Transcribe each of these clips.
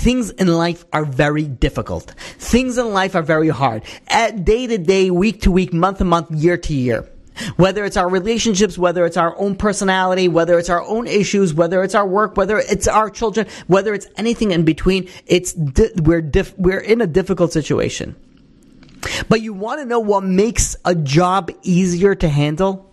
things in life are very difficult. Things in life are very hard. At day to day, week to week, month to month, year to year. Whether it's our relationships, whether it's our own personality, whether it's our own issues, whether it's our work, whether it's our children, whether it's anything in between, it's di- we're dif- we're in a difficult situation. But you want to know what makes a job easier to handle?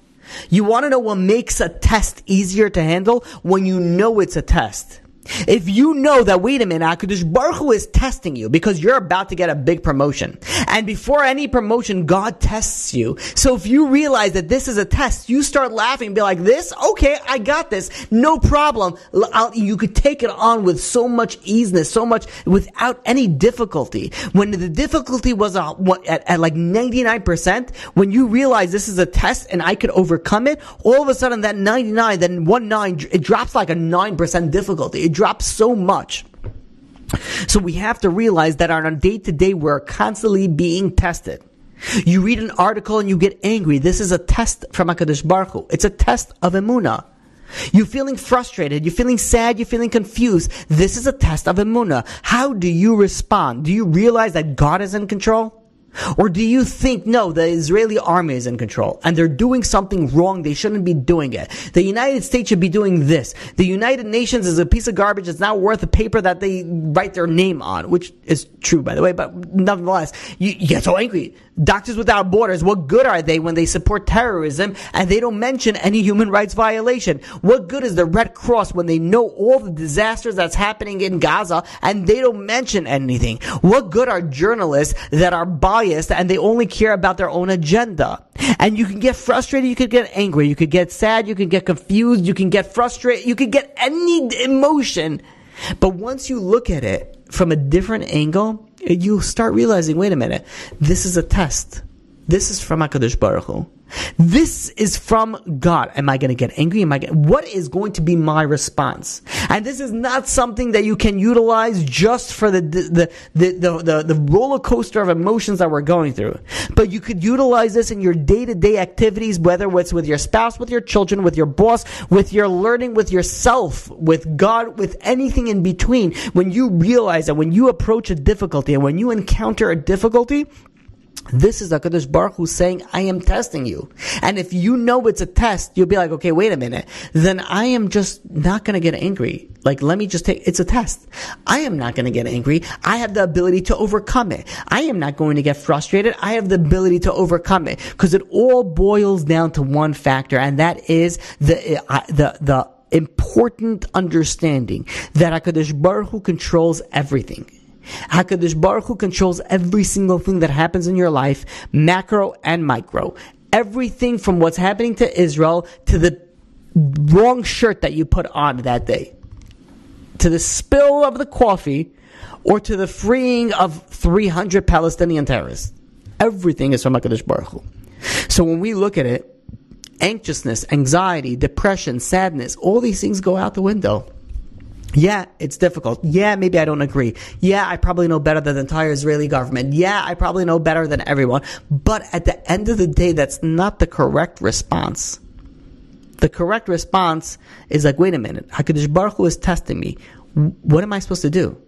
You want to know what makes a test easier to handle when you know it's a test. If you know that, wait a minute, HaKadosh Baruch Hu is testing you because you're about to get a big promotion. And before any promotion, God tests you. So if you realize that this is a test, you start laughing and be like, this? Okay, I got this. No problem. I'll, you could take it on with so much easiness, so much without any difficulty. When the difficulty was at, at like 99%, when you realize this is a test and I could overcome it, all of a sudden that 99, then one nine, it drops like a 9% difficulty. It drops so much. So we have to realize that on a day to day, we're constantly being tested. You read an article and you get angry. This is a test from HaKadosh Baruch Hu. It's a test of Emunah. You're feeling frustrated. You're feeling sad. You're feeling confused. This is a test of Emunah. How do you respond? Do you realize that God is in control? Or do you think, no, the Israeli army is in control and they're doing something wrong? They shouldn't be doing it. The United States should be doing this. The United Nations is a piece of garbage. It's not worth the paper that they write their name on, which is true, by the way, but nonetheless, you, you get so angry. Doctors Without Borders, what good are they when they support terrorism and they don't mention any human rights violation? What good is the Red Cross when they know all the disasters that's happening in Gaza and they don't mention anything? What good are journalists that are biased and they only care about their own agenda? And you can get frustrated, you could get angry, you could get sad, you can get confused, you can get frustrated, you can get any emotion. But once you look at it from a different angle, you start realizing, wait a minute, this is a test. This is from HaKadosh Baruch Hu. This is from God. Am I going to get angry? Am I get, what is going to be my response? And this is not something that you can utilize just for the, the, the, the, the, the roller coaster of emotions that we're going through. But you could utilize this in your day to day activities, whether it's with your spouse, with your children, with your boss, with your learning, with yourself, with God, with anything in between. When you realize that when you approach a difficulty and when you encounter a difficulty, this is HaKadosh Baruch Hu saying, I am testing you. And if you know it's a test, you'll be like, okay, wait a minute. Then I am just not going to get angry. Like, let me just take, it's a test. I am not going to get angry. I have the ability to overcome it. I am not going to get frustrated. I have the ability to overcome it. Because it all boils down to one factor, and that is the, uh, the, the important understanding that HaKadosh Baruch Hu controls everything. HaKadosh Baruch Hu controls every single thing that happens in your life, macro and micro. Everything from what's happening to Israel to the wrong shirt that you put on that day, to the spill of the coffee, or to the freeing of 300 Palestinian terrorists. Everything is from HaKadosh Baruch Hu. So when we look at it, anxiousness, anxiety, depression, sadness, all these things go out the window. Yeah, it's difficult. Yeah, maybe I don't agree. Yeah, I probably know better than the entire Israeli government. Yeah, I probably know better than everyone. But at the end of the day, that's not the correct response. The correct response is like, wait a minute, HaKadosh Baruch Hu is testing me. What am I supposed to do?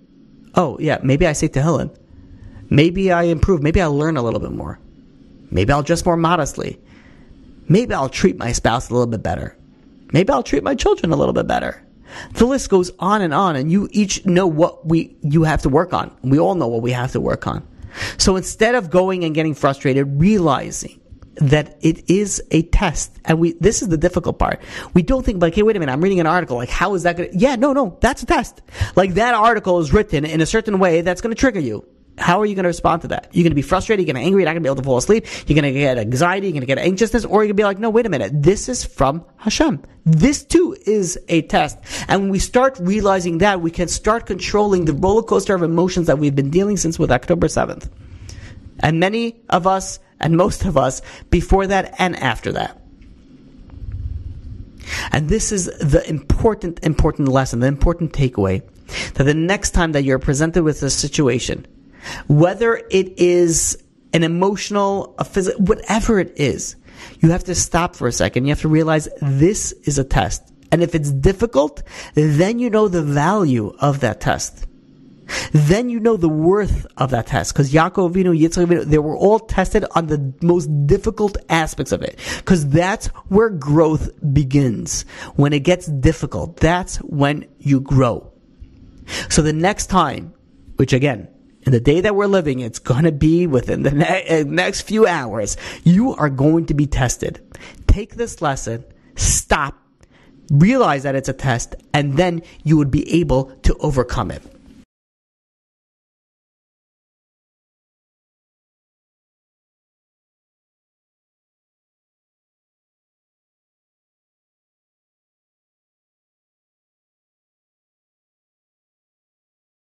Oh, yeah, maybe I say Tehillim. Maybe I improve. Maybe I'll learn a little bit more. Maybe I'll dress more modestly. Maybe I'll treat my spouse a little bit better. Maybe I'll treat my children a little bit better. The list goes on and on, and you each know what we you have to work on. We all know what we have to work on. So instead of going and getting frustrated, realizing that it is a test, and we this is the difficult part. We don't think like, hey, wait a minute, I'm reading an article. Like, how is that going? to... Yeah, no, no, that's a test. Like that article is written in a certain way that's going to trigger you. How are you going to respond to that? You're going to be frustrated. You're going to be angry. You're not going to be able to fall asleep. You're going to get anxiety. You're going to get anxiousness, or you're going to be like, no, wait a minute. This is from Hashem. This too is a test. And when we start realizing that, we can start controlling the roller coaster of emotions that we've been dealing since with October 7th. And many of us, and most of us, before that and after that. And this is the important, important lesson, the important takeaway that the next time that you're presented with a situation, whether it is an emotional, a physical, whatever it is, you have to stop for a second. You have to realize this is a test. And if it's difficult, then you know the value of that test. then you know the worth of that test. Because Yaakov Avinu, Yitzchak Avinu, they were all tested on the most difficult aspects of it. Because that's where growth begins. When it gets difficult, that's when you grow. So the next time, which again, in the day that we're living, it's going to be within the ne- uh, next few hours, you are going to be tested. Take this lesson, stop, realize that it's a test, and then you would be able to overcome it.